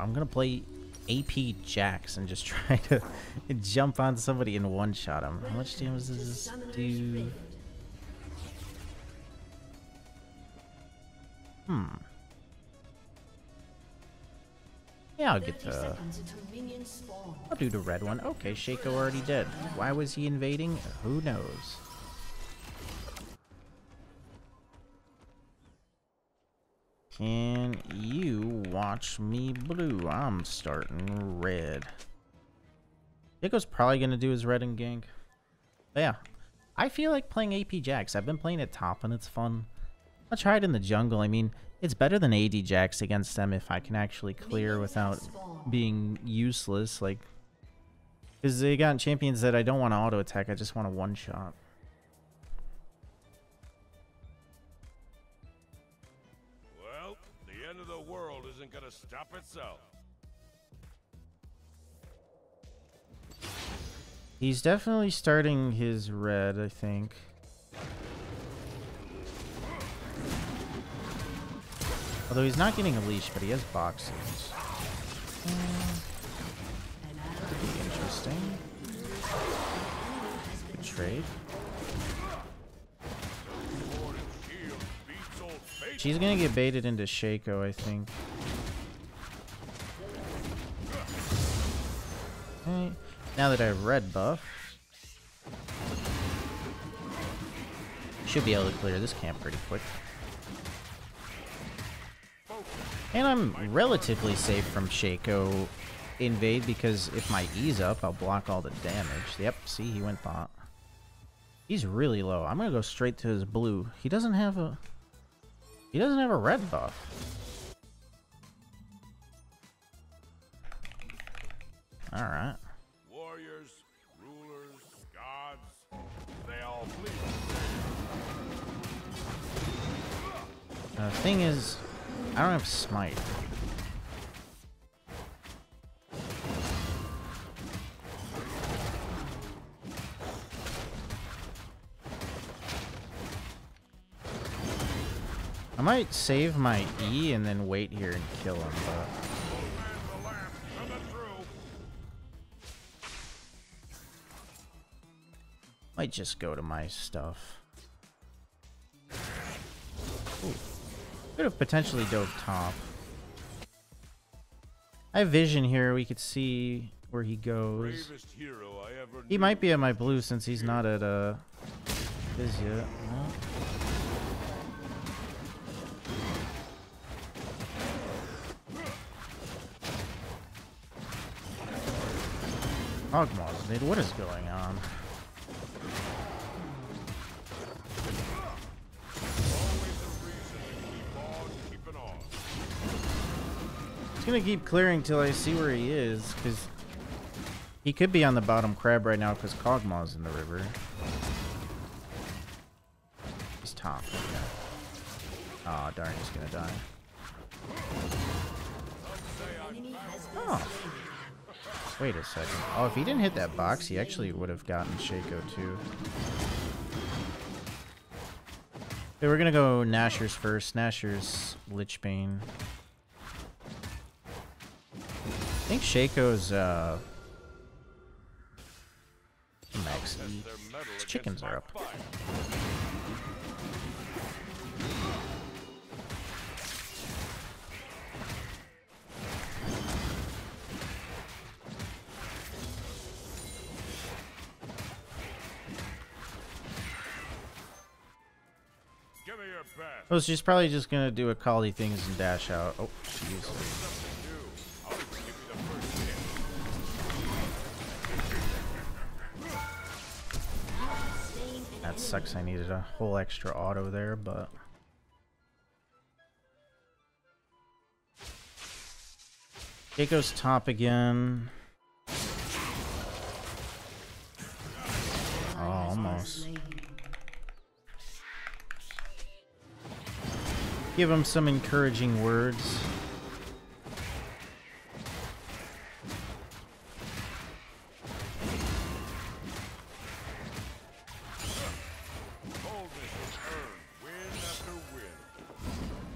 I'm gonna play AP Jax and just try to jump on somebody and one-shot him. How much damage does this do? Hmm. Yeah, I'll get the... I'll do the red one. Okay, Shaco already dead. Why was he invading? Who knows? Can you watch me blue? I'm starting red. Shaco's probably going to do his red and gank. But yeah, I feel like playing AP Jax. I've been playing it top and it's fun. Try it in the jungle. I mean, it's better than AD Jax against them if I can actually clear without being useless. Like, because they got champions that I don't want to auto attack. I just want a one shot. Stop itself. He's definitely starting his red, I think. Although he's not getting a leash, but he has boxes. Interesting. Good trade. She's gonna get baited into Shaco, I think. Okay. Now that I have red buff, should be able to clear this camp pretty quick. And I'm relatively safe from Shaco invade because if my E's up, I'll block all the damage. Yep, see, he went bot. He's really low. I'm gonna go straight to his blue. He doesn't have a... He doesn't have a red buff. Alright. Warriors, rulers, gods, they all. The uh, thing is, I don't have smite. I might save my E and then wait here and kill him, but... Might just go to my stuff. Ooh. Could have potentially dove top. I have vision here. We could see where he goes. Hero I ever He might be at my blue since he's not at uh his yet. No. Kog'Maws, dude, what is going on? Gonna keep clearing till I see where he is, because he could be on the bottom crab right now because Kog'Maw's in the river. He's top. Aw, oh, darn, he's gonna die. Oh. Wait a second. Oh, if he didn't hit that box, he actually would have gotten Shaco too. Okay, we're gonna go Nashor's first. Nashor's Lichbane. I think Shaco's uh max His chickens are up. fire. Give me your best. Oh, she's probably just gonna do Akali things and dash out. Oh, jeez. That sucks. I needed a whole extra auto there, but. It goes top again. Oh, almost. Give him some encouraging words.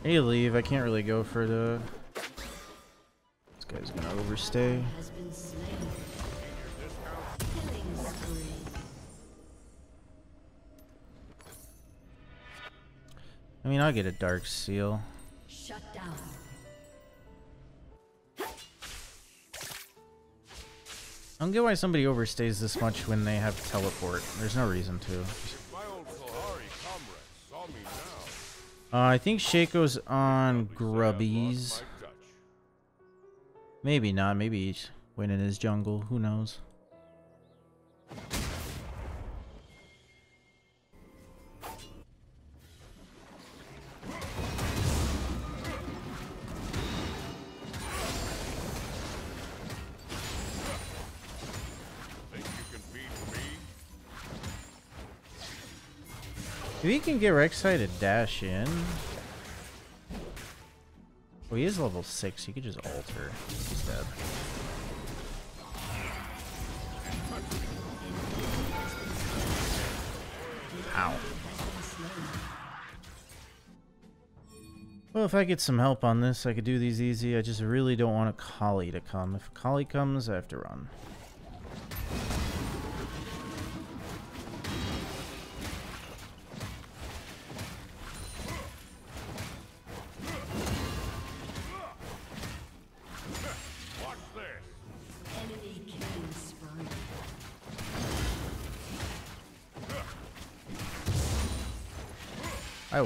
Hey, leave. I can't really go for the. Let's Guy's gonna overstay. has been slain. Killing spree. I mean, I'll get a dark seal. Shut down. I don't get why somebody overstays this much when they have teleport. There's no reason to. Uh, I think Shaco's on Grubbies. Maybe not. Maybe he's winning his jungle. Who knows? If he can get Rek'Sai to dash in. Well, he is level 6. He could just alter. He's dead. Ow. Well, if I get some help on this, I could do these easy. I just really don't want Akali to come. If collie comes, I have to run.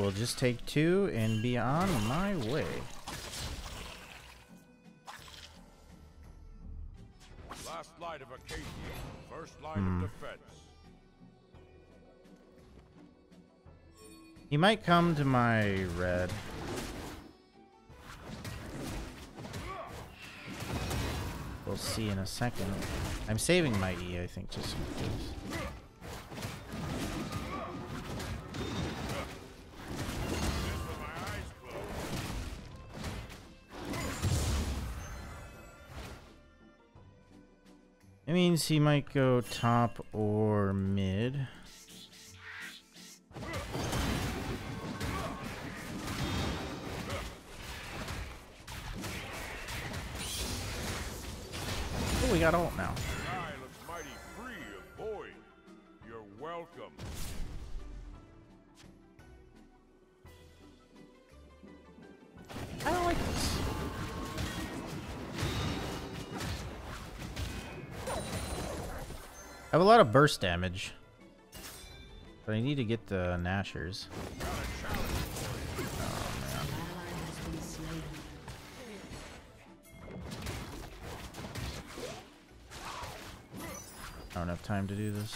Will just take two and be on my way. Last light of Icathia. First line Hmm. of defense. He might come to my red. We'll see in a second. I'm saving my E, I think, just in case. It means he might go top or mid. Oh, we got ult now. I have a lot of burst damage. But I need to get the Nashor's. Has. Oh, I don't have time to do this.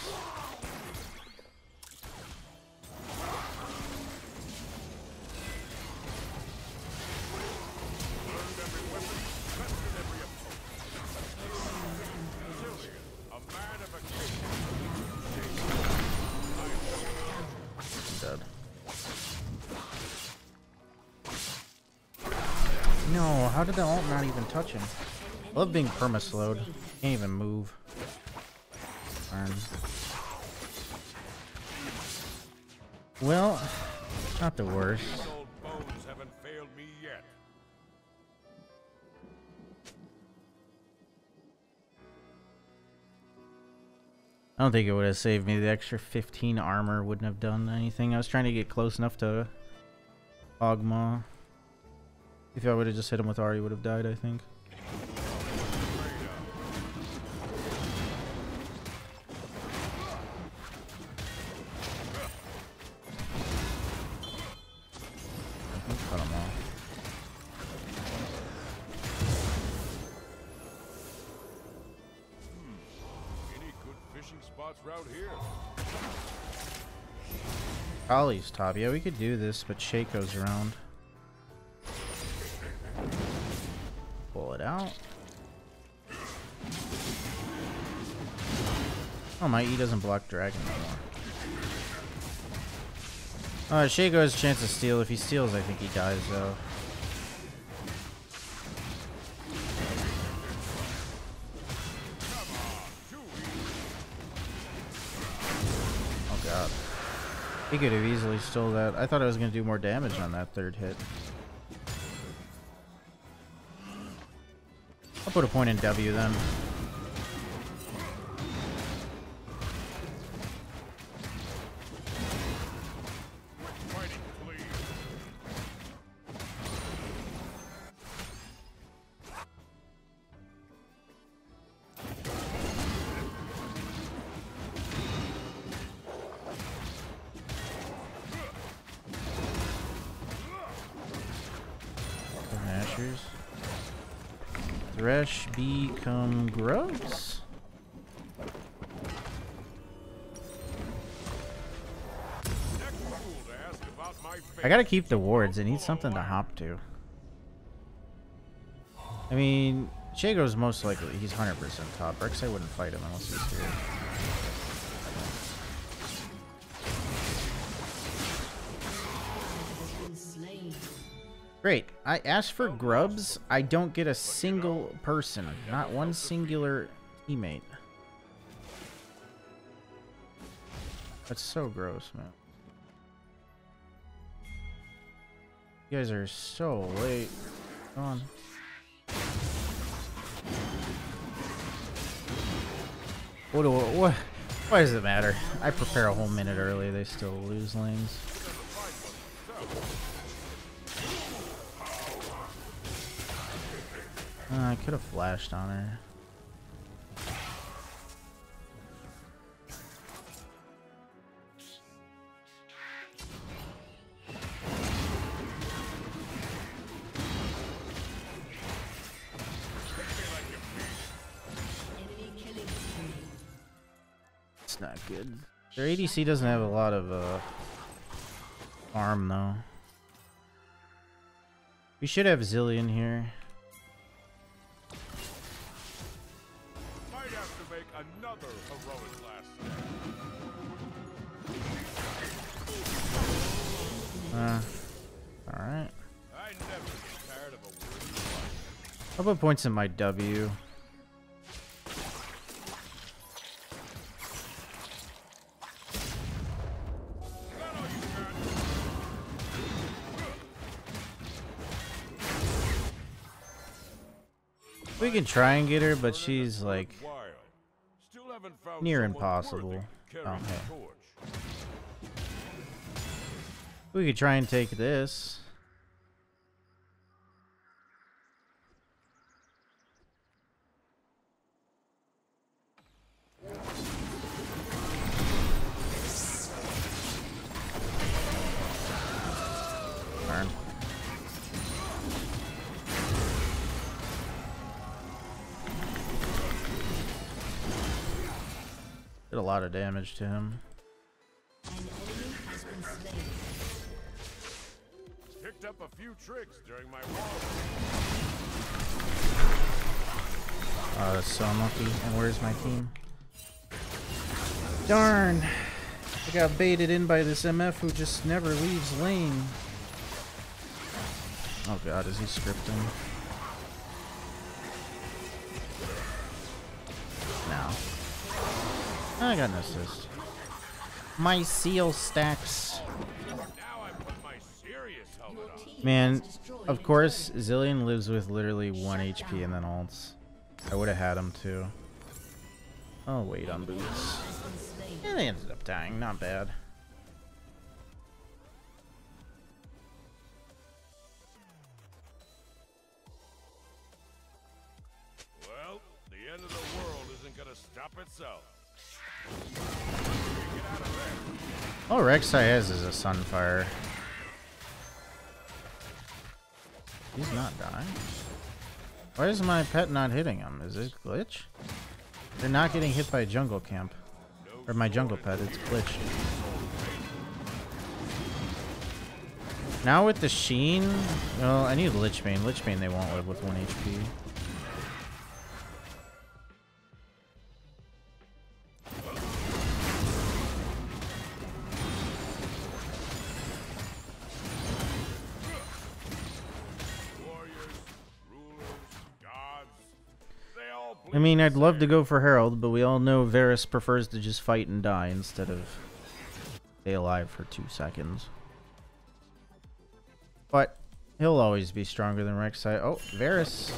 How did the ult not even touch him? I love being permaslowed. Can't even move. Darn. Well, not the worst. These old bones haven't failed me yet. I don't think it would have saved me. The extra 15 armor wouldn't have done anything. I was trying to get close enough to Ogma. If I would have just hit him with Ari, he would have died, I think. Ollie's top. Yeah, we could do this, but Shaco's around. My E doesn't block dragon anymore. Uh, Shaco has a chance to steal. If he steals, I think he dies, though. Oh, God. He could have easily stole that. I thought I was going to do more damage on that third hit. I'll put a point in W then. Thresh become my I gotta keep the wards. I need something to hop to. I mean, Shaco's most likely, he's 100% top. Rex, I wouldn't fight him unless he's here. I asked for grubs. I don't get a single person. Not one singular teammate. That's so gross, man. You guys are so late. Come on. What do what? Why does it matter? I prepare a whole minute early. They still lose lanes. Uh, I could have flashed on her. Enemy killing spree. It's not good. Their ADC doesn't have a lot of uh, arm though. We should have Zilean here. Another heroic last stand. Uh, all right. I never get tired of a fight. I'll put points in my W. Got all you got. We can try and get her, but she's like near impossible. Oh, We could try and take this. Did a lot of damage to him. An enemy has been slain. Picked up a few tricks during my walk. Oh, that's so unlucky. And where's my team? Darn! I got baited in by this MF who just never leaves lane. Oh god, is he scripting? I got an assist. My seal stacks. Man, of course, Zilean lives with literally 1 HP and then ults. I would have had him too. I'll wait on boots. And they ended up dying, not bad. Well, the end of the world isn't gonna stop itself. Oh, All Rek'Sai has is a Sunfire. He's not dying. Why is my pet not hitting him? Is it glitch? They're not getting hit by jungle camp. Or my jungle pet, it's glitched. Now with the Sheen, well, I need Lichbane. Lichbane they won't live with 1 HP. I mean, I'd love to go for Herald, but we all know Varus prefers to just fight and die instead of stay alive for two seconds. But he'll always be stronger than Rek'Sai. Oh, Varus.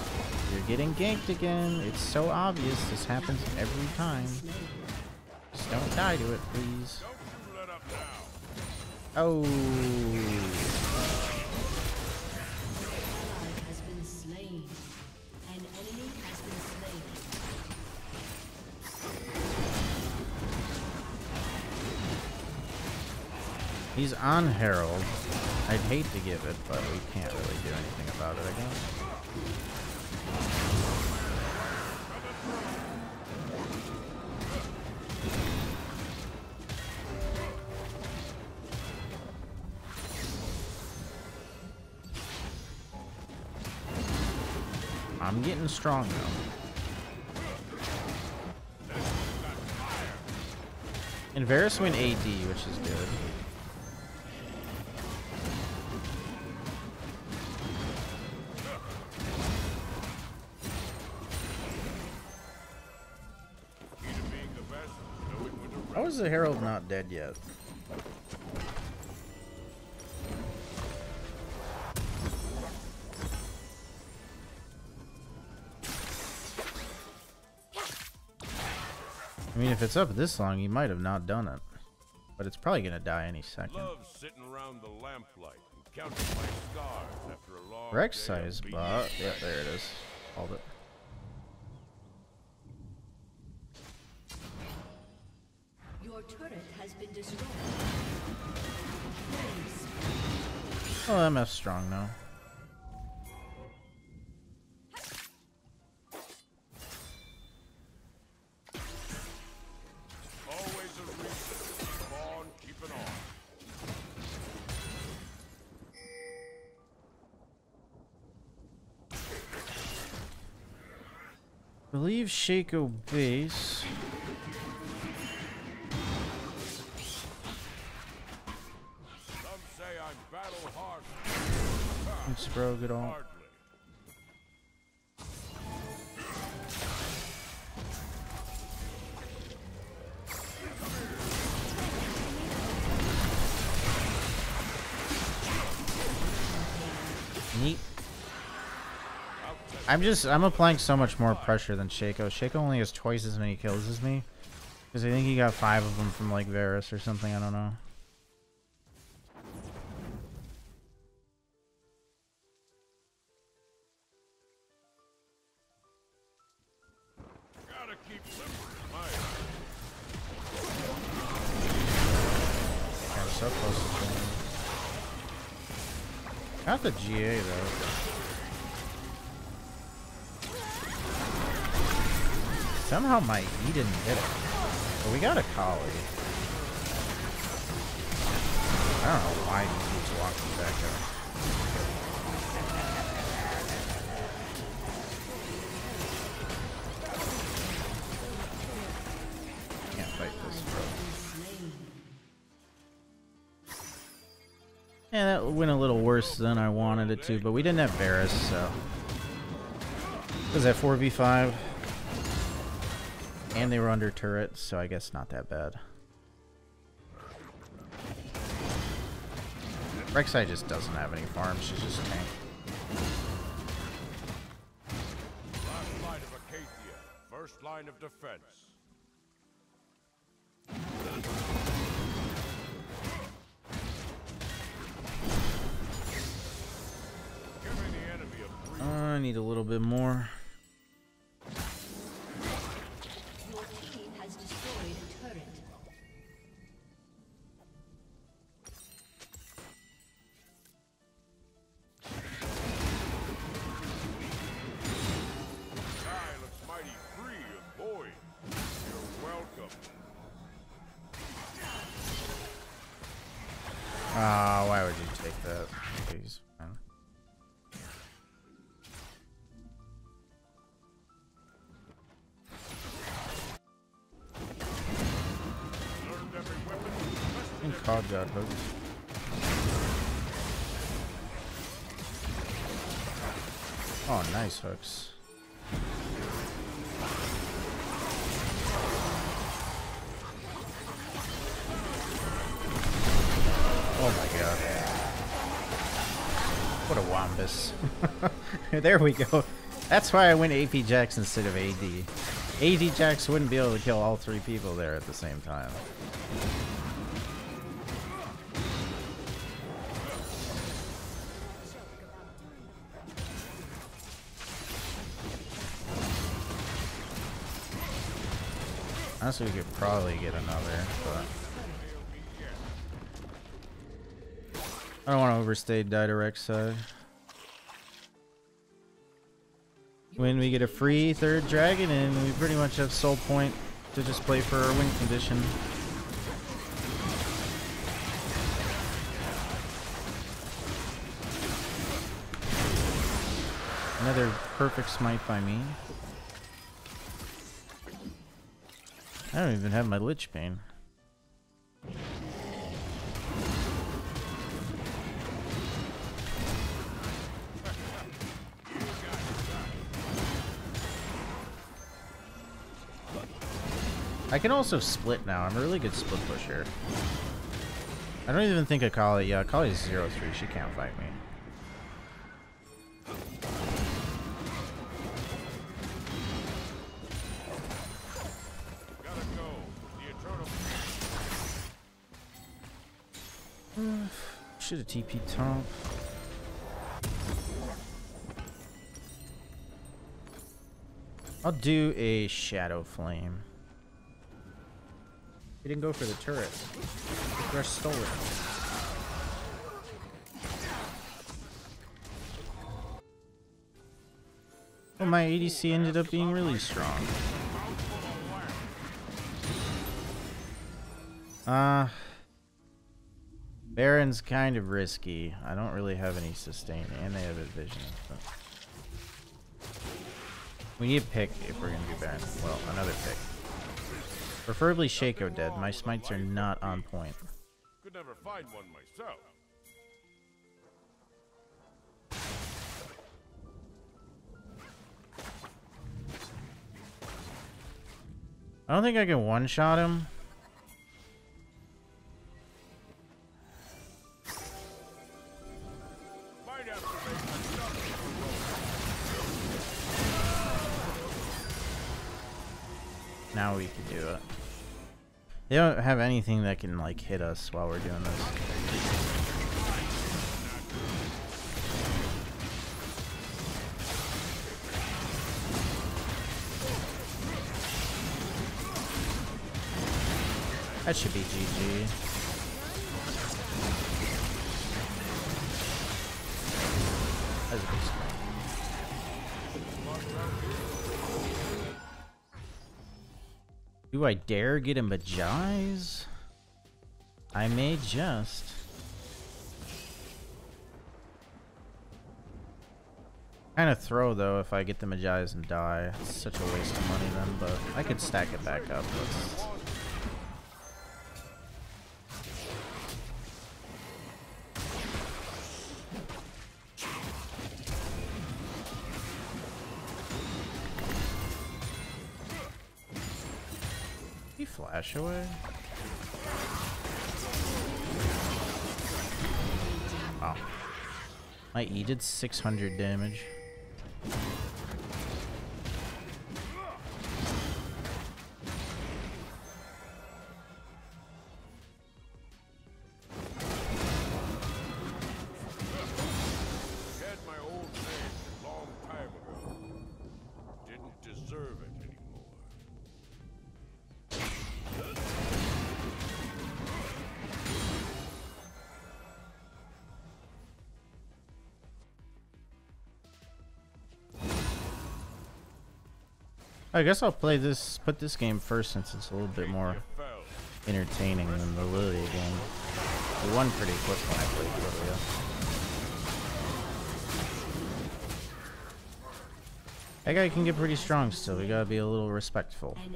You're getting ganked again. It's so obvious. This happens every time. Just don't die to it, please. Don't you let up now. Oh. He's on Herald. I'd hate to give it, but we can't really do anything about it, I guess. I'm getting strong though. And Varus went AD, which is good. How is the Herald not dead yet? I mean, if it's up this long, he might have not done it. But it's probably gonna die any second. Love sitting around the lamplight and counting my stars after a long Rex size bot. Yeah, there it is. Called it. Turret has been destroyed. Killing Oh, MF's strong now. Always a reason to keep on keeping on. believe Shaco base. Thanks, bro. Good. Hardly. Neat. I'm just I'm applying so much more pressure than Shaco. Shaco only has twice as many kills as me. Because I think he got five of them from like Varus or something, I don't know. The GA though. Somehow my E didn't hit it. But we got a collie. I don't know why he keeps walking back up. Yeah, that went a little worse than I wanted it to, but we didn't have Varus, so. Was that 4v5? And they were under turret, so I guess not that bad. Rek'Sai just doesn't have any farm, she's just a tank. Icathia. First line of defense. Need a little bit more. Got hooked. Oh, nice hooks. Oh my god. What a wombus. there we go. That's why I went AP Jax instead of AD. AD Jax wouldn't be able to kill all three people there at the same time. Honestly, we could probably get another, but... I don't want to overstay Didirect side. When we get a free third dragon and we pretty much have soul point to just play for our win condition. Another perfect smite by me. I don't even have my Lich Bane. I can also split now. I'm a really good split pusher. I don't even think Akali. Yeah, Akali's 0 3. She can't fight me. Should have TP top. I'll do a Shadow Flame. He didn't go for the turret. Thresh stole it. Well, my ADC ended up being really strong. Uh, Baron's kind of risky. I don't really have any sustain, and they have a vision. But... We need a pick if we're gonna do Baron. Well, another pick. Preferably Shaco dead. My smites are not on point. Could never find one myself. I don't think I can one-shot him. Now we can do it. They don't have anything that can like hit us while we're doing this. That should be GG. That's a big Do I dare get a Mejai's? I may just. Kind of throw though if I get the Mejai's and die. It's such a waste of money then, but I could stack it back up. Let's... flash away? Wow. My E did 600 damage. I guess I'll play this, put this game first since it's a little bit more entertaining than the Lilia game. We won pretty quick when I played Lilia. That guy can get pretty strong still. We gotta be a little respectful. An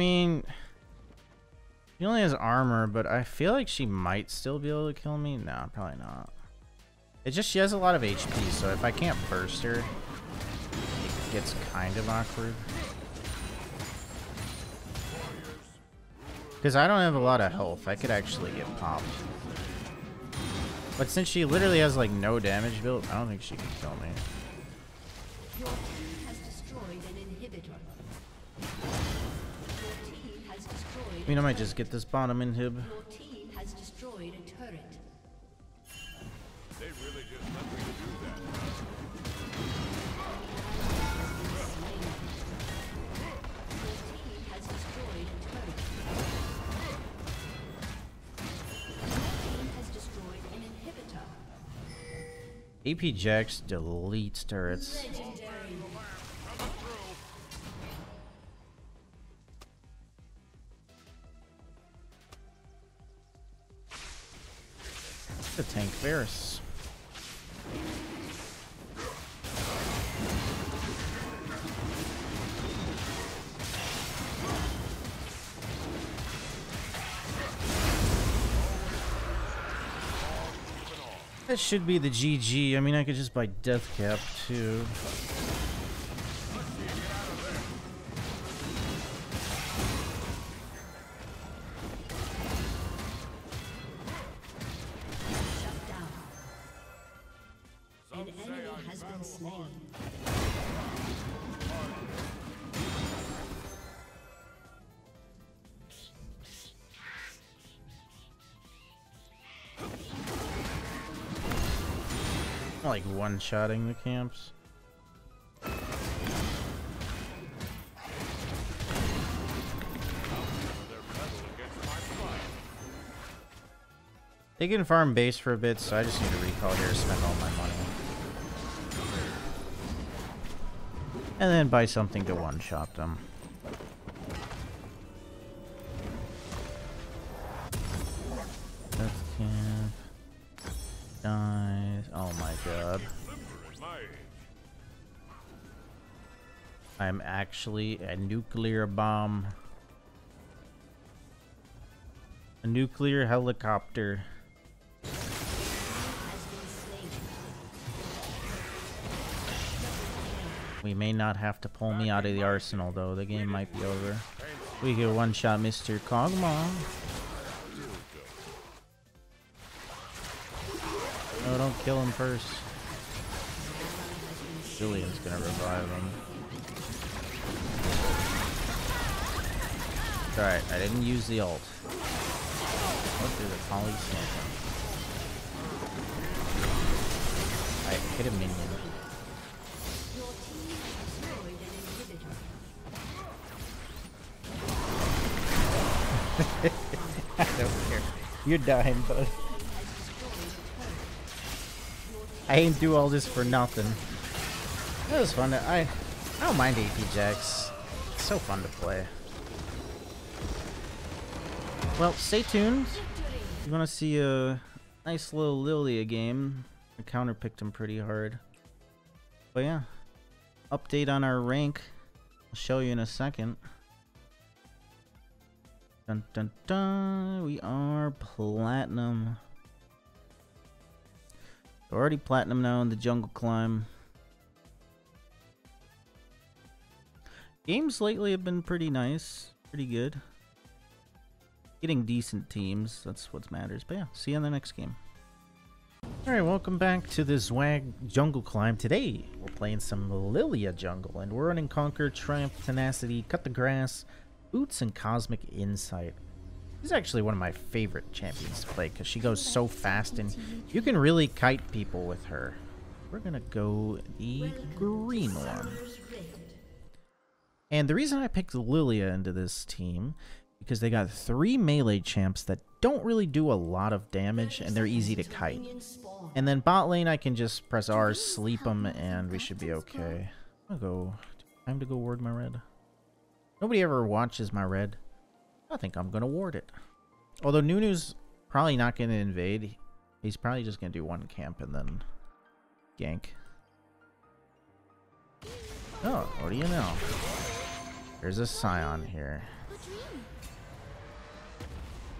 mean, she only has armor, but I feel like she might still be able to kill me. No, probably not. It's just she has a lot of HP, so if I can't burst her, it gets kind of awkward. Because I don't have a lot of health. I could actually get popped. But since she literally has, like, no damage built, I don't think she can kill me. I mean, I might just get this bottom inhib. Your team has destroyed a turret. They really just let me do that. Slain. Your team has destroyed a turret. Your team has destroyed an inhibitor. AP Jax deletes turrets. Legendary. The tank Varus. That should be the GG. I mean, I could just buy Death Cap too. Like one-shotting the camps. They can farm base for a bit, so I just need to recall here, and spend all my money. And then buy something to one-shot them. Death Cap. Dies. Oh my god. I'm actually a nuclear bomb. A nuclear helicopter. We may not have to pull me out of the arsenal though. The game might be over. We could one shot Mr. Kog'Maw. No, oh, don't kill him first. Zilean's gonna revive him. Alright, I didn't use the ult. What did the colleague smoke? I hit a minion. You're dying, bud. I ain't do all this for nothing. That was fun. To, I I don't mind AP Jax. It's so fun to play. Well, stay tuned. You want to see a nice little Lilia game, I counterpicked him pretty hard. But yeah, update on our rank. I'll show you in a second. Dun dun dun. We are platinum. Already platinum now in the jungle climb. Games lately have been pretty nice, pretty good. Getting decent teams, that's what matters. But yeah, see you in the next game. Alright, welcome back to the Zwag Jungle Climb. Today, we're playing some Lilia Jungle, and we're running Conquer, Triumph, Tenacity, Cut the Grass, Boots, and Cosmic Insight. She's actually one of my favorite champions to play because she goes so fast and you can really kite people with her. We're gonna go the green one. And the reason I picked Lilia into this team because they got three melee champs that don't really do a lot of damage and they're easy to kite. And then bot lane I can just press R, sleep them, and we should be okay. I'll go. Time to go ward my red. Nobody ever watches my red. I think I'm gonna ward it. Although Nunu's probably not gonna invade. He's probably just gonna do one camp and then gank. Oh, what do you know? There's a Sion here. A dream.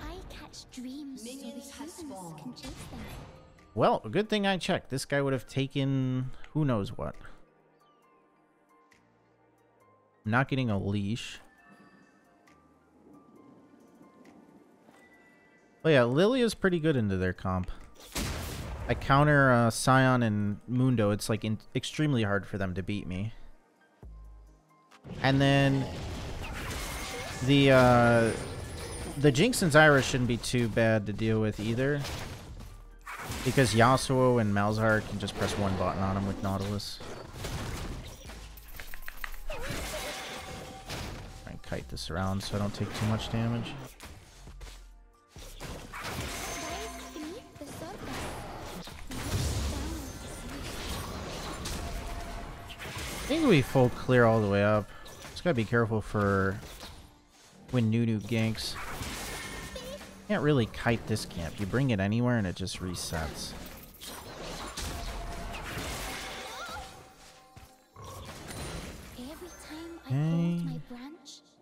I catch dreams Minions so the have humans spawned. can chase them. Well, good thing I checked. This guy would have taken who knows what. Not getting a leash. Oh yeah, Lilia's pretty good into their comp. I counter uh, Sion and Mundo. It's like extremely hard for them to beat me. And then the uh, the Jinx and Zyra shouldn't be too bad to deal with either. Because Yasuo and Malzahar can just press one button on him with Nautilus. Kite this around so I don't take too much damage. I think we full clear all the way up. Just gotta be careful for when Nunu ganks. Can't really kite this camp. You bring it anywhere and it just resets.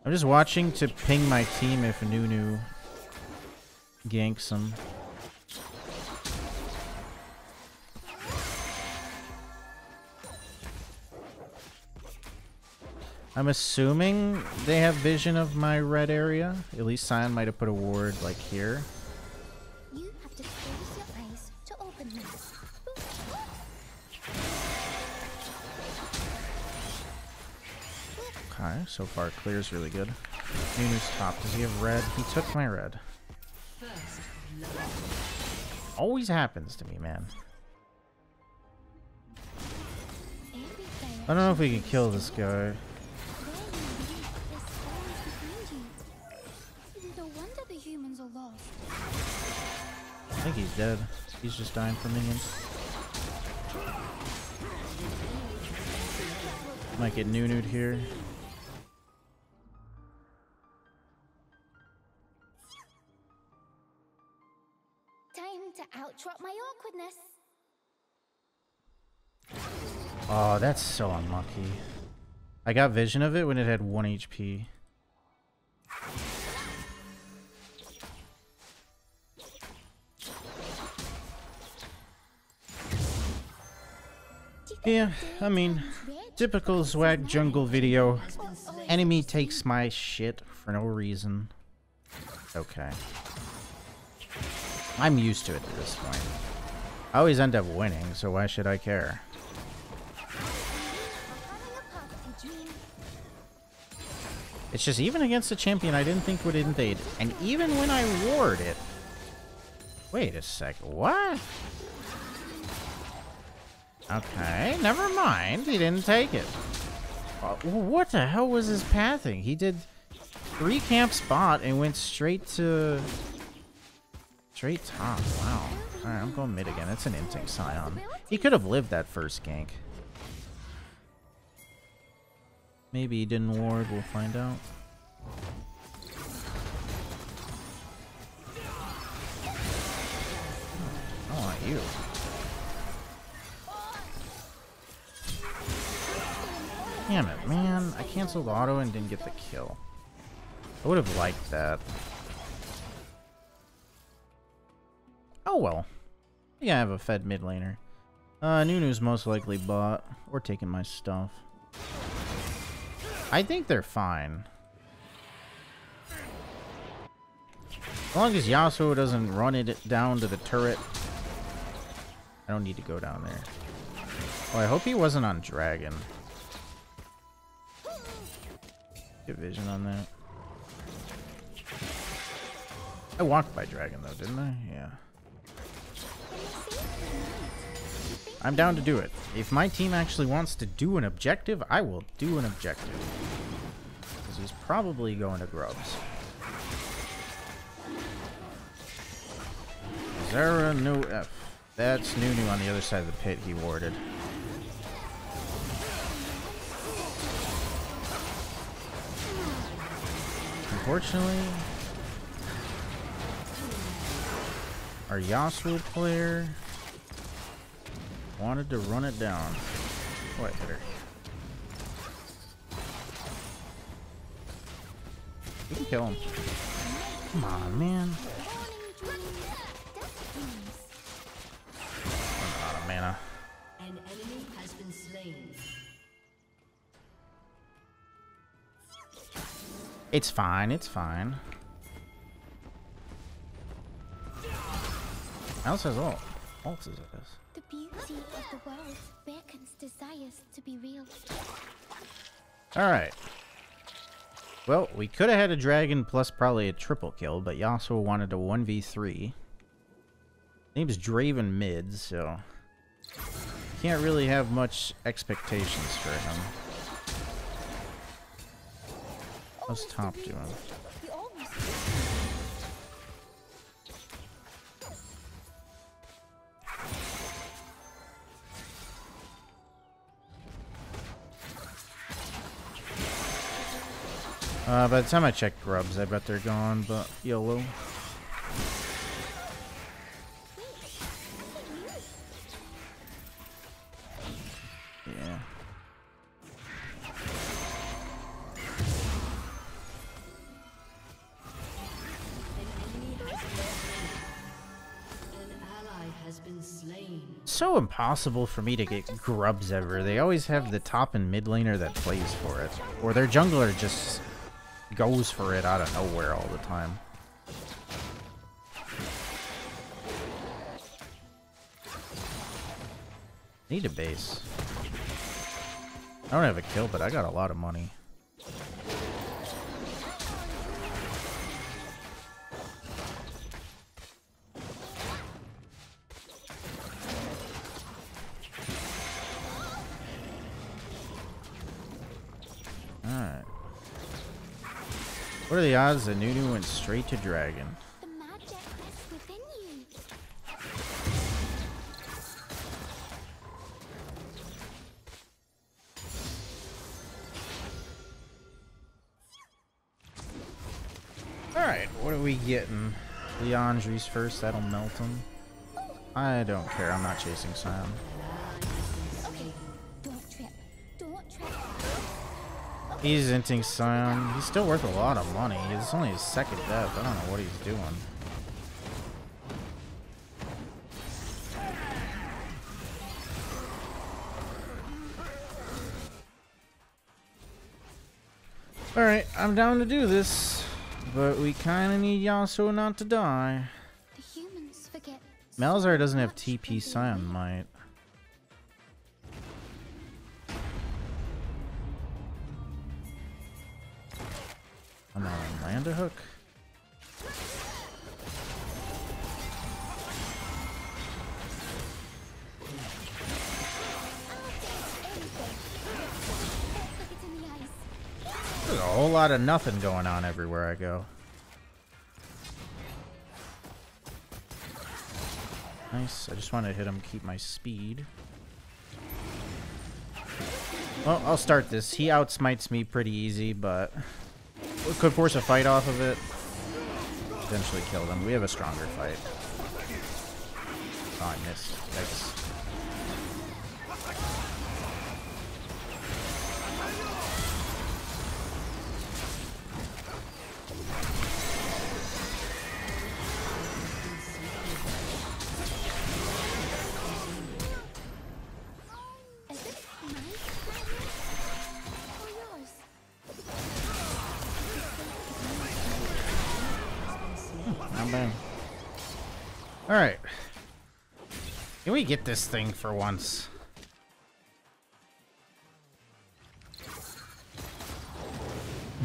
I'm just watching to ping my team if Nunu ganks them. I'm assuming they have vision of my red area. At least Sion might have put a ward like here. So far clear's really good. Nunu's top. Does he have red? He took my red. Always happens to me, man. I don't know if we can kill this guy. I think he's dead. He's just dying for minions. Might get Nunu'd here. To outtrot my awkwardness. Oh, that's so unlucky. I got vision of it when it had 1 HP. Yeah, I mean, typical Zwag jungle video. Enemy takes my shit for no reason. Okay. I'm used to it at this point. I always end up winning, so why should I care? It's just even against a champion I didn't think would invade. And even when I ward it... Wait a sec, what? Okay, never mind. He didn't take it. Uh, what the hell was his pathing? He did three camp spot and went straight to... Straight top. Wow. Alright, I'm going mid again. It's an inting Sion. He could have lived that first gank. Maybe he didn't ward. We'll find out. I want you. Damn it, man. I canceled auto and didn't get the kill. I would have liked that. Oh well. Yeah, I have a fed mid laner. Uh, Nunu's most likely bought or taking my stuff. I think they're fine. As long as Yasuo doesn't run it down to the turret, I don't need to go down there. Oh, I hope he wasn't on Dragon. Get vision on that. I walked by Dragon though, didn't I? Yeah. I'm down to do it. If my team actually wants to do an objective, I will do an objective. Because he's probably going to Grubs. Zara, no F. That's Nunu on the other side of the pit he warded. Unfortunately, our Yasuo player wanted to run it down. Oh, I hit her. We can kill him. Come on, man. I'm out of mana. An enemy has been slain. It's fine, it's fine. Mouse has ult. Ult is this. Beauty of the world beckons desires to be real. Alright. Well, we could have had a dragon plus probably a triple kill, but Yasuo wanted a 1v3. Name's Draven mid, so... Can't really have much expectations for him. How's Mr. top oh, doing? Uh, by the time I check grubs, I bet they're gone, but YOLO. Yeah. So impossible for me to get grubs ever. They always have the top and mid laner that plays for it. Or their jungler just goes for it out of nowhere all the time. Need a base. I don't have a kill, but I got a lot of money. What are the odds that Nunu went straight to Dragon? The magic is within you. Alright, what are we getting? Liandry's first, that'll melt him. I don't care, I'm not chasing Sion. He's inting Sion. He's still worth a lot of money. It's only his second death. I don't know what he's doing. Alright, I'm down to do this. But we kinda need Yasuo not to die. The humans forget. Malzahar doesn't have TP when they Sion live. might. Whole lot of nothing going on everywhere I go. Nice. I just want to hit him, keep my speed. Well, I'll start this. He outsmites me pretty easy, but we could force a fight off of it. Eventually kill them. We have a stronger fight. Oh, I missed. Get this thing for once?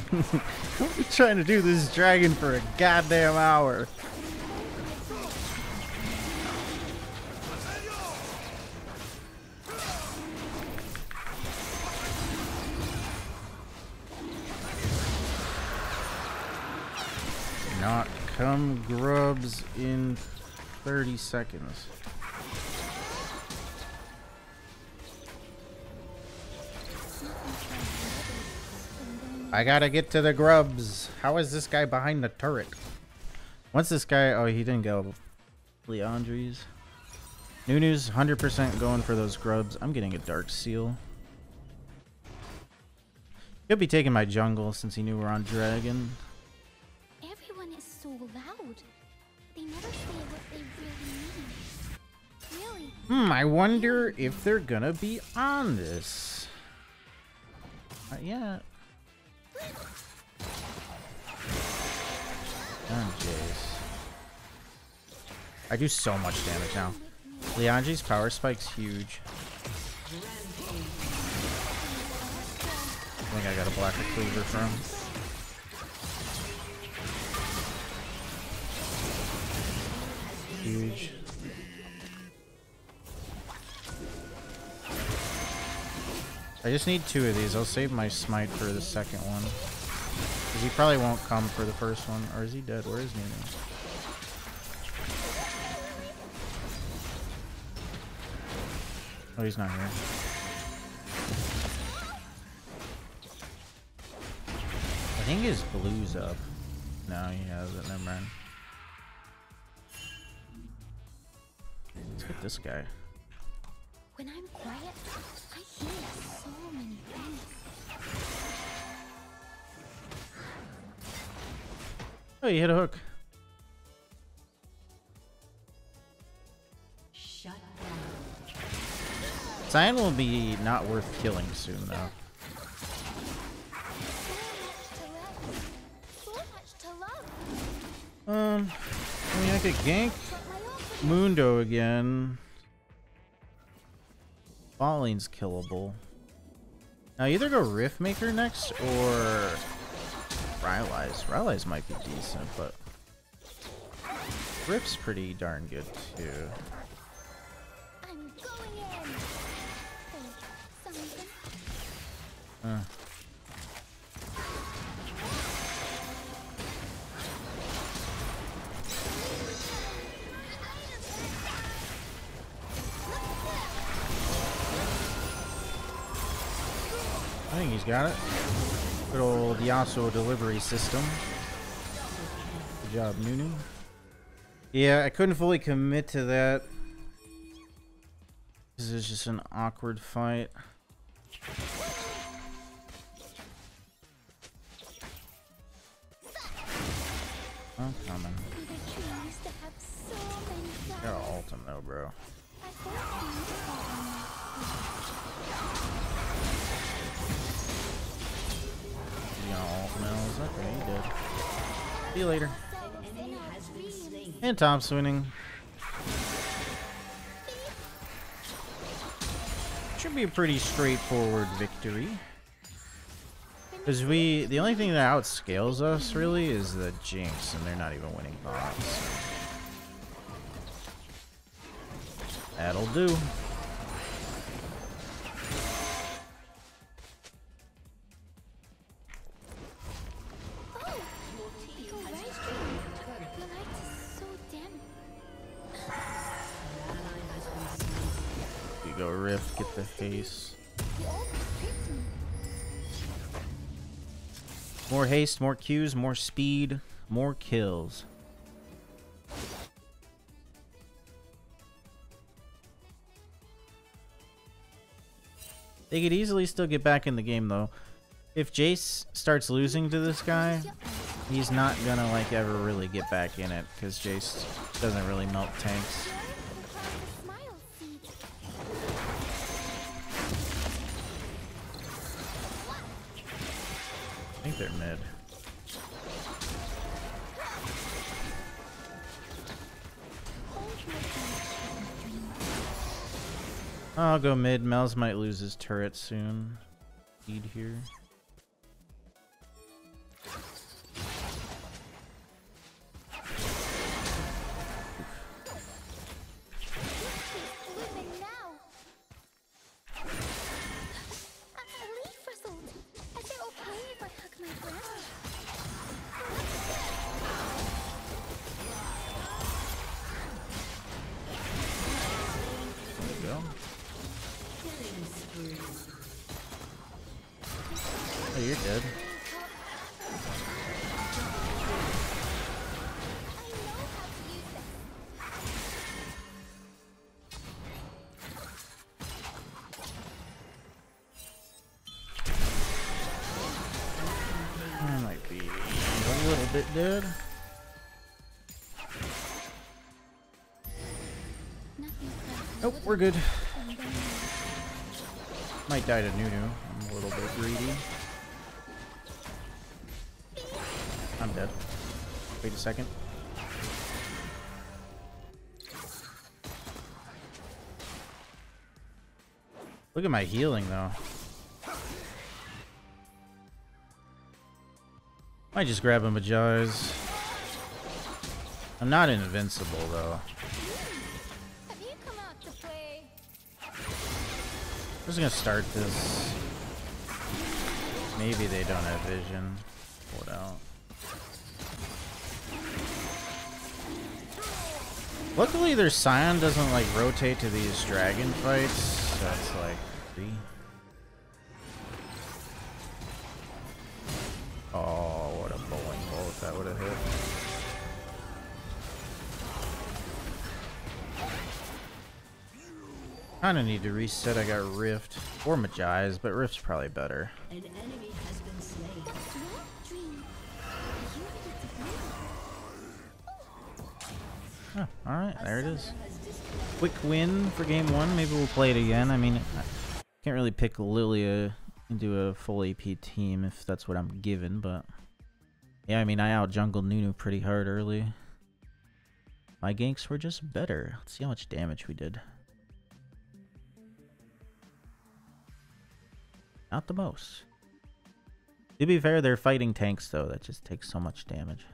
We're trying to do this dragon for a goddamn hour. Not come grubs in 30 seconds. I gotta get to the grubs. How is this guy behind the turret? Once this guy, oh, he didn't go. Liandry's. Nunu's 100% going for those grubs. I'm getting a dark seal. He'll be taking my jungle since he knew we're on dragon. Everyone is so loud. They never say what they really mean. Really? Hmm, I wonder if they're gonna be on this. Not yet. Done, Jace. I do so much damage now. Liandry's power spike's huge. I think I got a blacker cleaver from. Huge. I just need two of these. I'll save my smite for the second one. Because he probably won't come for the first one. Or is he dead? Where is Nunu? Oh, he's not here. I think his blue's up. No, he hasn't. Never mind. Let's get this guy. When I'm Oh, you hit a hook. Shut down. Sion will be not worth killing soon, though. So much to love. Um, I mean, I could gank But my awkward Mundo again. Falling's killable. Now either go Riftmaker next or Rylai's. Rylai's might be decent, but grip's pretty darn good too. I'm going in. Something. Uh. I think he's got it. Good old Yasuo delivery system. Job, Nunu. Yeah, I couldn't fully commit to that. This is just an awkward fight. I'm coming. The tree used to have so many Gotta flowers. ult him though, bro. I thought things You gonna ult Mills? Okay, he did. See you later. And Tom's winning. Should be a pretty straightforward victory. Because we, the only thing that outscales us really is the Jinx, and they're not even winning bots. That'll do. Haste, more Qs, more speed, more kills. They could easily still get back in the game though. If Jayce starts losing to this guy, he's not gonna like ever really get back in it because Jayce doesn't really melt tanks. Think they're mid. I'll go mid. Mel's might lose his turret soon. Speed here. we're good. Might die to Nunu. I'm a little bit greedy. I'm dead. Wait a second. Look at my healing, though. Might just grab a Mejai's. I'm not invincible, though. I'm just gonna start this. Maybe they don't have vision. Pull it out. Luckily their Sion doesn't like rotate to these dragon fights, so it's like Kinda need to reset, I got Rift. Or Magi's, but Rift's probably better. An enemy has been slain. That's your dream. You need to be. Oh, alright, there it is. Quick win for game one. Maybe we'll play it again. I mean, I can't really pick Lillia into a full AP team if that's what I'm given, but yeah, I mean, I out jungled Nunu pretty hard early. My ganks were just better. Let's see how much damage we did. Not the most. To be fair, they're fighting tanks though. That just takes so much damage.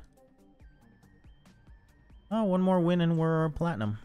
Oh, one more win and we're platinum.